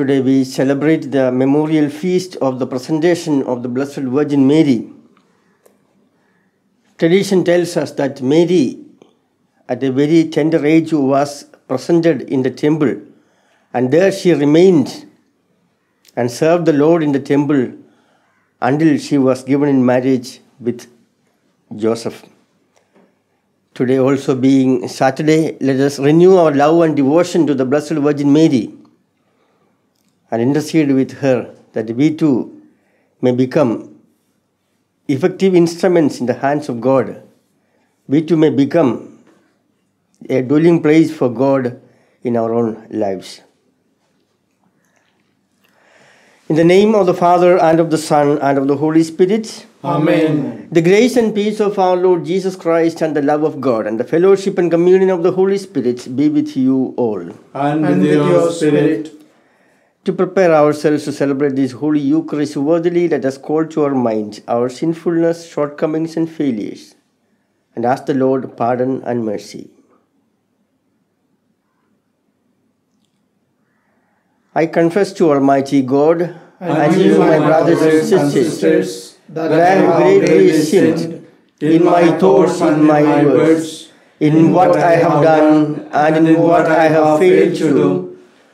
Today we celebrate the memorial feast of the presentation of the Blessed Virgin Mary. Tradition tells us that Mary, at a very tender age, was presented in the temple, and there she remained and served the Lord in the temple until she was given in marriage with Joseph. Today, also being Saturday, let us renew our love and devotion to the Blessed Virgin Mary and intercede with her that we too may become effective instruments in the hands of God. We too may become a dwelling place for God in our own lives. In the name of the Father and of the Son and of the Holy Spirit, Amen. the grace and peace of our Lord Jesus Christ and the love of God and the fellowship and communion of the Holy Spirit be with you all. And, And with with your your spirit. To prepare ourselves to celebrate this Holy Eucharist worthily, let us call to our minds our sinfulness, shortcomings, and failures, and ask the Lord pardon and mercy. I confess to Almighty God and, you, my brothers and sisters, that I have greatly sinned in my thoughts, in my words, in what I have done, and in what I have failed to do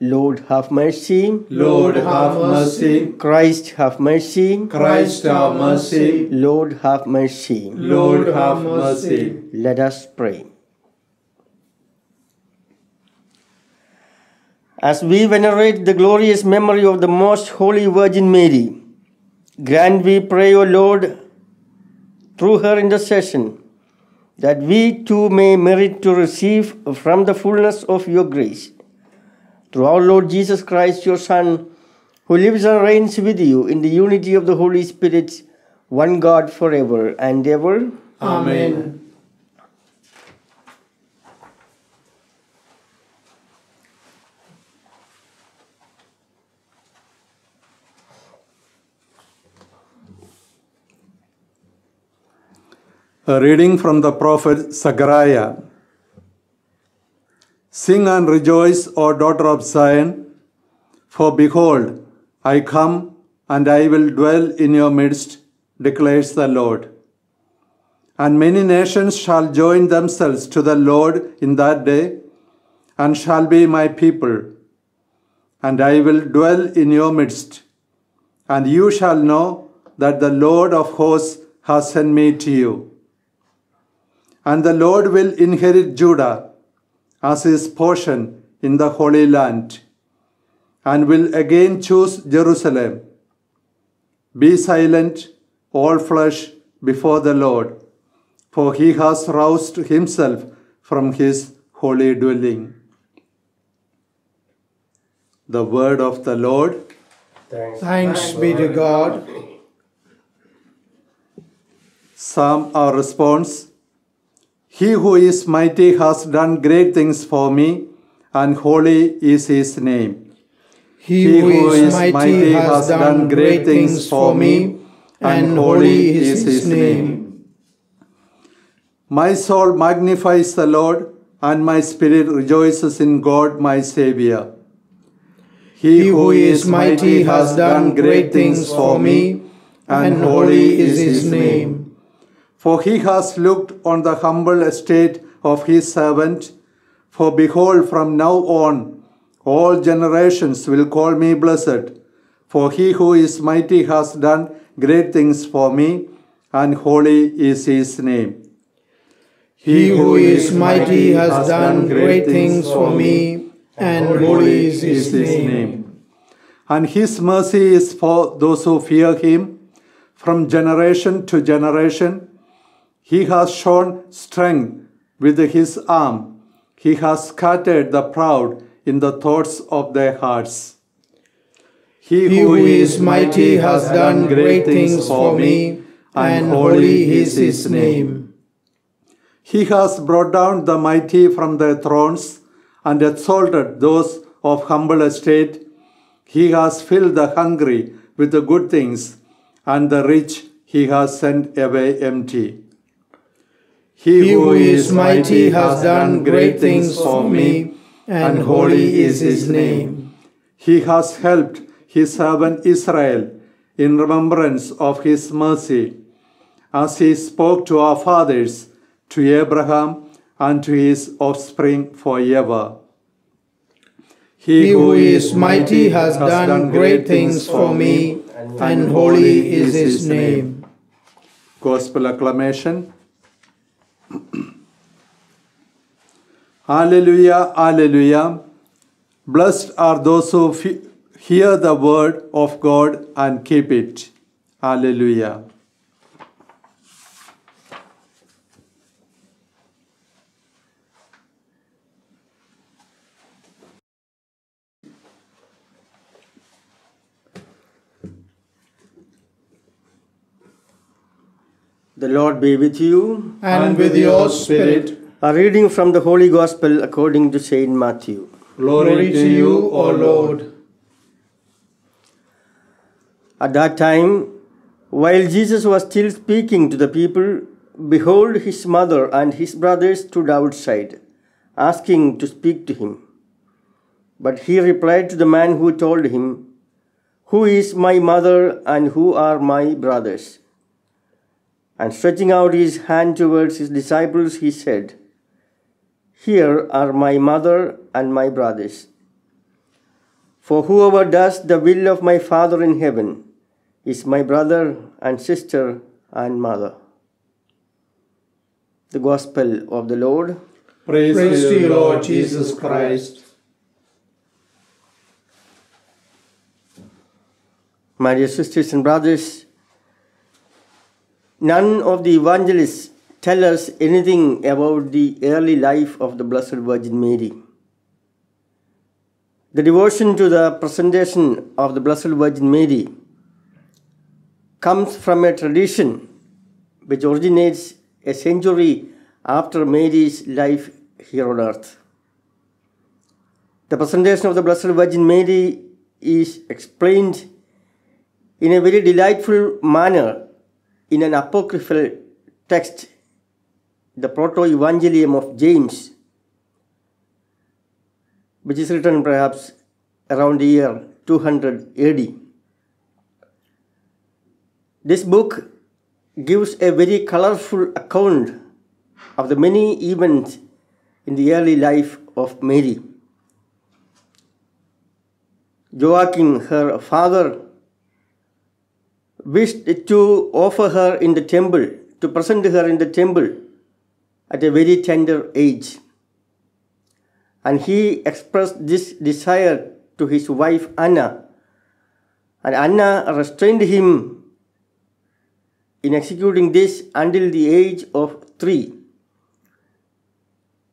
Lord, have mercy. Lord, have mercy. Christ, have mercy. Christ, have mercy. Lord, have mercy. Lord, have mercy. Let us pray. As we venerate the glorious memory of the Most Holy Virgin Mary, grant, we pray, O Lord, through her intercession, that we too may merit to receive from the fullness of your grace. Through our Lord Jesus Christ, your Son, who lives and reigns with you in the unity of the Holy Spirit, one God forever and ever. Amen. A reading from the prophet Zechariah. Sing and rejoice, O daughter of Zion, for behold, I come and I will dwell in your midst, declares the Lord. And many nations shall join themselves to the Lord in that day, and shall be my people. And I will dwell in your midst, and you shall know that the Lord of hosts has sent me to you. And the Lord will inherit Judah as his portion in the Holy Land, and will again choose Jerusalem. Be silent, all flesh, before the Lord, for he has roused himself from his holy dwelling. The word of the Lord. Thanks be to God. Psalm our response. He who is mighty has done great things for me, and holy is his name. He who is mighty has done great things for me, and holy is his name. My soul magnifies the Lord, and my spirit rejoices in God my Saviour. He who is mighty has done great things for me, and holy is his name. For he has looked on the humble estate of his servant. For behold, from now on, all generations will call me blessed. For he who is mighty has done great things for me, and holy is his name. He who is mighty has done great things for me, and holy is his name. And his mercy is for those who fear him from generation to generation. He has shown strength with his arm. He has scattered the proud in the thoughts of their hearts. He who is mighty has done great things for me, and holy is his name. He has brought down the mighty from their thrones and exalted those of humble estate. He has filled the hungry with the good things, and the rich he has sent away empty. He who is mighty has done great things for me, and holy is his name. He has helped his servant Israel in remembrance of his mercy, as he spoke to our fathers, to Abraham, and to his offspring forever. He who is mighty has done great things for me, and holy is his name. Gospel acclamation. Alleluia, Alleluia. Blessed are those who hear the word of God and keep it. Alleluia. The Lord be with you. And with your spirit, A reading from the Holy Gospel according to Saint Matthew. glory to you, O Lord. At that time, while Jesus was still speaking to the people, behold, his mother and his brothers stood outside, asking to speak to him. But he replied to the man who told him, Who is my mother and who are my brothers? And stretching out his hand towards his disciples, he said, Here are my mother and my brothers. For whoever does the will of my Father in heaven is my brother and sister and mother. The Gospel of the Lord. Praise, Praise to you, Lord Jesus Christ. My dear sisters and brothers, none of the evangelists tell us anything about the early life of the Blessed Virgin Mary. The devotion to the presentation of the Blessed Virgin Mary comes from a tradition which originates a century after Mary's life here on earth. The presentation of the Blessed Virgin Mary is explained in a very delightful manner in an apocryphal text, the Proto Evangelium of James, which is written perhaps around the year 200 AD. This book gives a very colorful account of the many events in the early life of Mary. Joachim, her father, wished to offer her in the temple, to present her in the temple at a very tender age. And he expressed this desire to his wife Anna. And Anna restrained him in executing this until the age of three.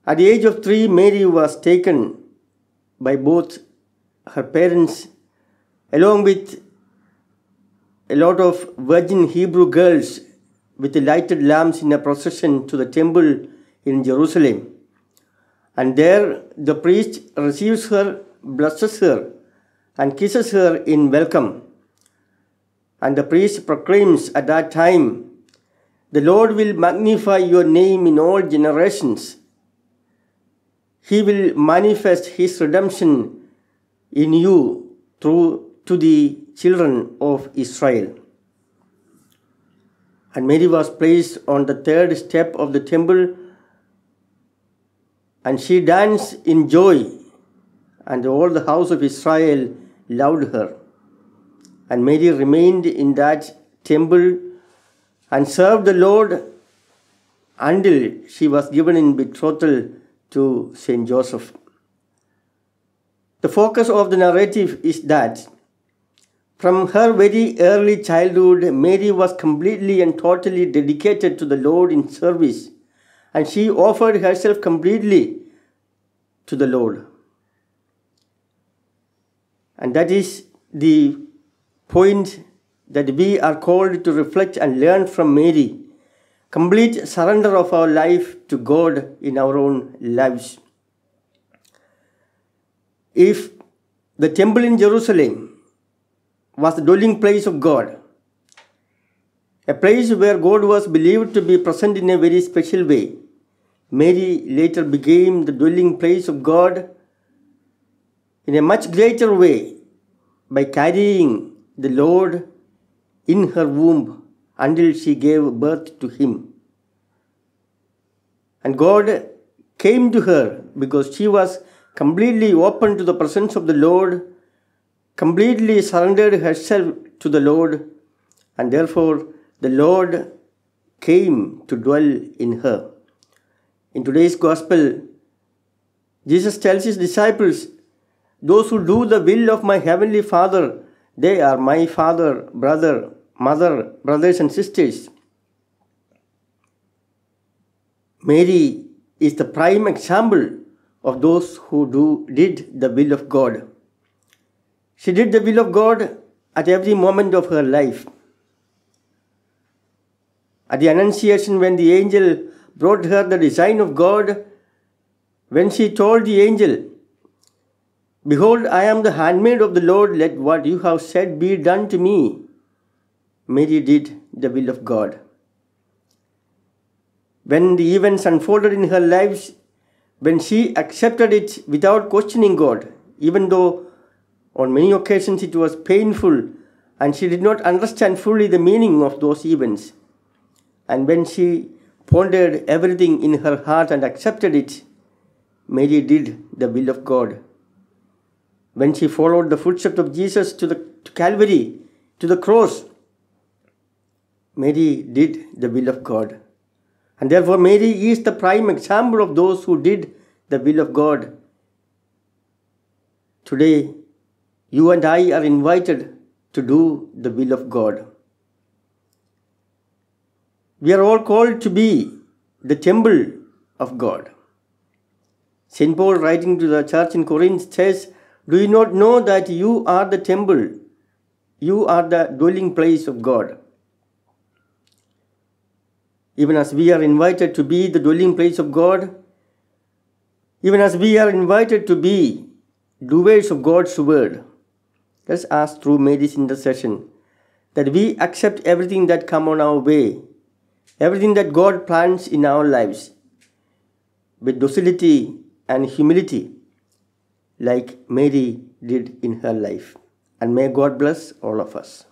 At the age of three, Mary was taken by both her parents along with a lot of virgin Hebrew girls with lighted lamps in a procession to the temple in Jerusalem. And there the priest receives her, blesses her, and kisses her in welcome. And the priest proclaims at that time, The Lord will magnify your name in all generations. He will manifest his redemption in you through to the children of Israel. And Mary was placed on the third step of the temple, and she danced in joy, and all the house of Israel loved her. And Mary remained in that temple and served the Lord until she was given in betrothal to Saint Joseph. The focus of the narrative is that from her very early childhood, Mary was completely and totally dedicated to the Lord in service, and she offered herself completely to the Lord. And that is the point that we are called to reflect and learn from Mary. Complete surrender of our life to God in our own lives. If the temple in Jerusalem was the dwelling place of God, a place where God was believed to be present in a very special way, Mary later became the dwelling place of God in a much greater way by carrying the Lord in her womb until she gave birth to him. And God came to her because she was completely open to the presence of the Lord, completely surrendered herself to the Lord, and therefore the Lord came to dwell in her. In today's gospel, Jesus tells his disciples, Those who do the will of my heavenly Father, they are my father, brother, mother, brothers, and sisters. Mary is the prime example of those who do, did the will of God. She did the will of God at every moment of her life. At the Annunciation, when the angel brought her the design of God, when she told the angel, Behold, I am the handmaid of the Lord, let what you have said be done to me. Mary did the will of God. When the events unfolded in her lives, when she accepted it without questioning God, even though on many occasions it was painful and she did not understand fully the meaning of those events, and when she pondered everything in her heart and accepted it, Mary did the will of God. When she followed the footsteps of Jesus to the to Calvary, to the cross, Mary did the will of God. And therefore, Mary is the prime example of those who did the will of God. Today, you and I are invited to do the will of God. We are all called to be the temple of God. St. Paul, writing to the church in Corinth, says, Do you not know that you are the temple? You are the dwelling place of God. Even as we are invited to be the dwelling place of God, even as we are invited to be doers of God's word, let's ask through Mary's intercession that we accept everything that come on our way, everything that God plans in our lives, with docility and humility, like Mary did in her life. And may God bless all of us.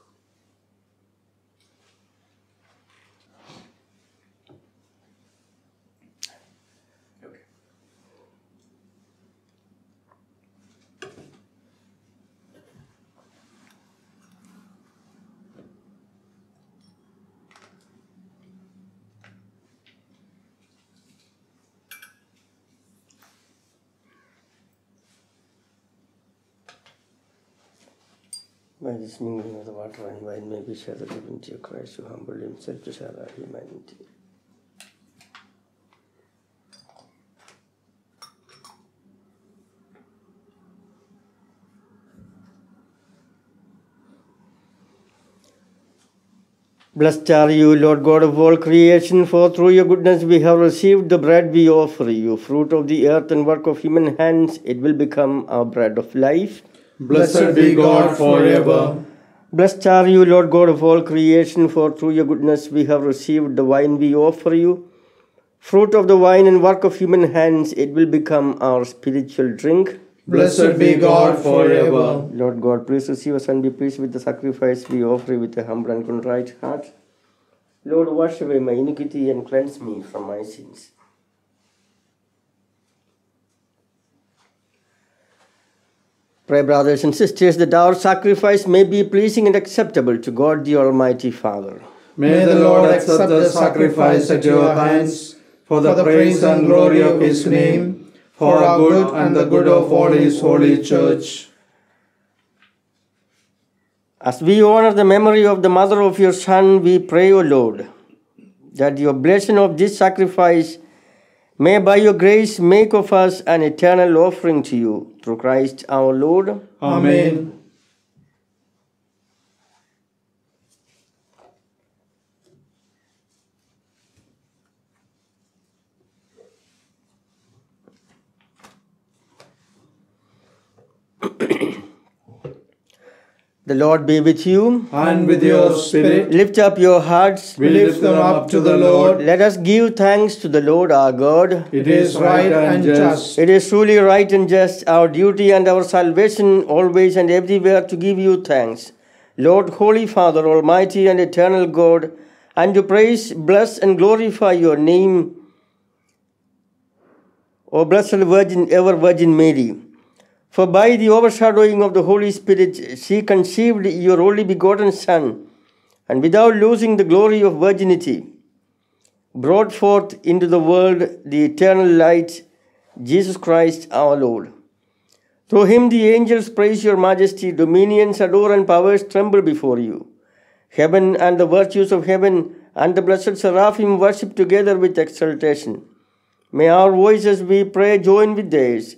By this mingling of the water and wine may be share the divinity of Christ who humbled himself to share our humanity. Blessed are you, Lord God of all creation, for through your goodness we have received the bread we offer you, fruit of the earth and work of human hands. It will become our bread of life. Blessed be God forever. Blessed are you, Lord God of all creation, for through your goodness we have received the wine we offer you. Fruit of the wine and work of human hands, it will become our spiritual drink. Blessed be God forever. Lord God, please receive us and be pleased with the sacrifice we offer you with a humble and contrite heart. Lord, wash away my iniquity and cleanse me from my sins. Pray, brothers and sisters, that our sacrifice may be pleasing and acceptable to God the Almighty Father. May the Lord accept the sacrifice at your hands for the praise and glory of his name, for our good and the good of all his holy church. As we honor the memory of the mother of your Son, we pray, O Lord, that your blessing of this sacrifice may by your grace make of us an eternal offering to you through Christ our Lord. Amen. The Lord be with you. And with your spirit, Lift up your hearts. we lift them up to the Lord. Let us give thanks to the Lord our God. It is right and just. It is truly right and just, our duty and our salvation, always and everywhere to give you thanks. Lord, Holy Father, Almighty and Eternal God, and to praise, bless, and glorify your name, O Blessed Virgin, ever Virgin Mary. For by the overshadowing of the Holy Spirit, she conceived your only begotten Son, and without losing the glory of virginity, brought forth into the world the eternal light, Jesus Christ our Lord. Through him the angels praise your majesty, dominions adore, and powers tremble before you. Heaven and the virtues of heaven and the blessed seraphim worship together with exultation. May our voices, we pray, join with theirs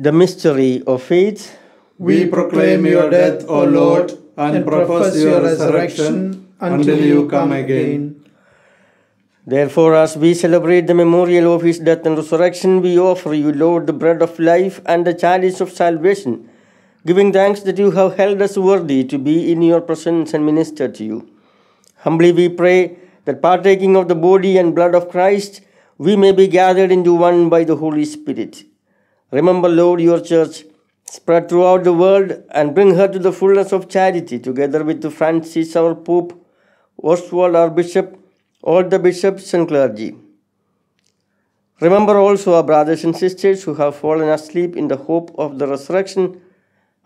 The mystery of faith. We proclaim your death, O Lord, and profess your resurrection until you come again. Therefore, as we celebrate the memorial of his death and resurrection, we offer you, Lord, the bread of life and the chalice of salvation, giving thanks that you have held us worthy to be in your presence and minister to you. Humbly we pray that partaking of the body and blood of Christ, we may be gathered into one by the Holy Spirit. Remember, Lord, your church spread throughout the world and bring her to the fullness of charity, together with Francis, our Pope, Oswald, our Bishop, all the bishops and clergy. Remember also our brothers and sisters who have fallen asleep in the hope of the resurrection,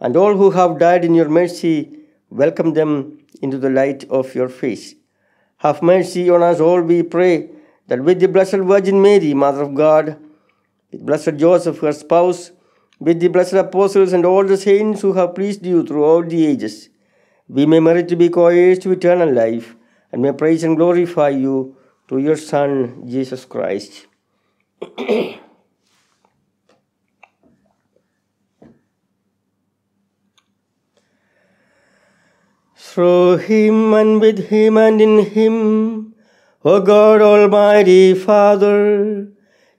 and all who have died in your mercy, welcome them into the light of your face. Have mercy on us all, we pray, that with the Blessed Virgin Mary, Mother of God, with Blessed Joseph, her spouse, with the blessed apostles and all the saints who have pleased you throughout the ages, we may merit to be co-heirs to eternal life, and may praise and glorify you through your Son, Jesus Christ. Through him and with him and in him, O God Almighty Father,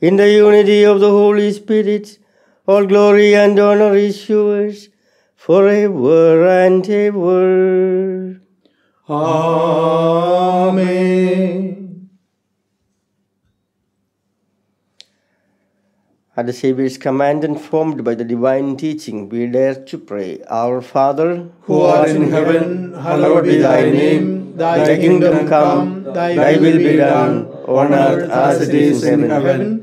in the unity of the Holy Spirit, all glory and honor is yours forever and ever. Amen. At the Savior's command and formed by the divine teaching, we dare to pray. Our Father, Who art in heaven, hallowed be thy name. Thy kingdom come, thy will be done, on earth as it is in heaven.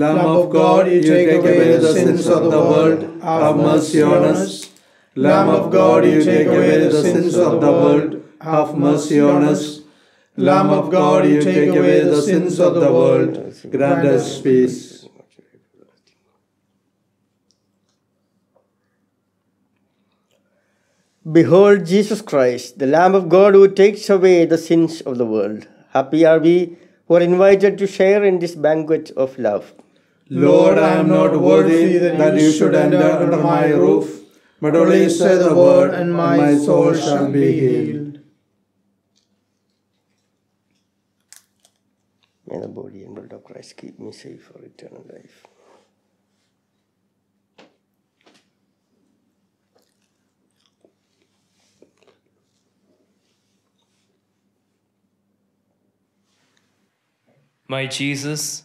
Lamb of God, you take away the sins of the world, have mercy on us. Lamb of God, you take away the sins of the world, have mercy on us. Lamb of God, you take away the sins of the world, grant us peace. Behold Jesus Christ, the Lamb of God who takes away the sins of the world. Happy are we who are invited to share in this banquet of love. Lord, I am not worthy that you should enter under my roof, but only say the word, and my soul shall be healed. May the body and blood of Christ keep me safe for eternal life. My Jesus,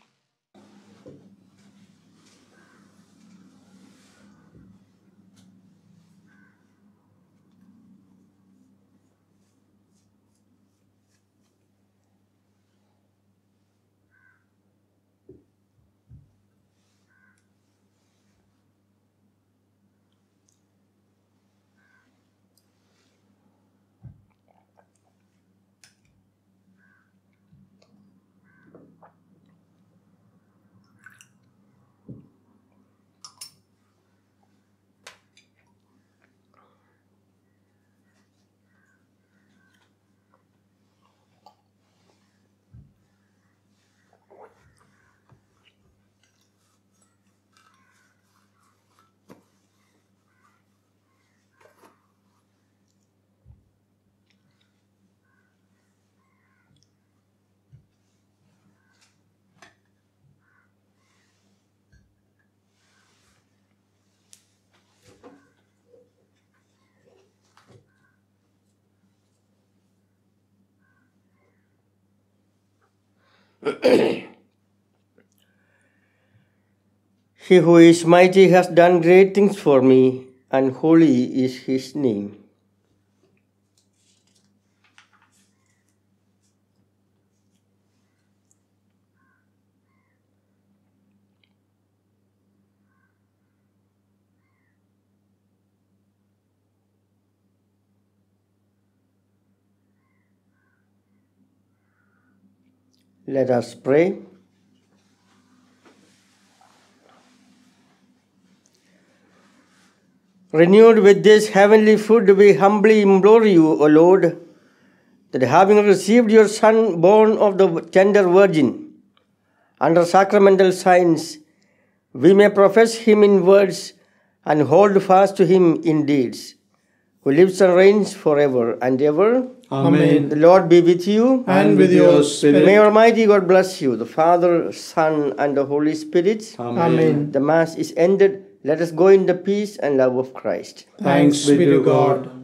He who is mighty has done great things for me, and holy is his name. Let us pray. Renewed with this heavenly food, we humbly implore you, O Lord, that having received your Son born of the tender Virgin, under sacramental signs, we may profess him in words and hold fast to him in deeds, who lives and reigns forever and ever. Amen. The Lord be with you. And with your spirit. May Almighty God bless you, the Father, Son, and the Holy Spirit. Amen. The Mass is ended. Let us go in the peace and love of Christ. Thanks be to God.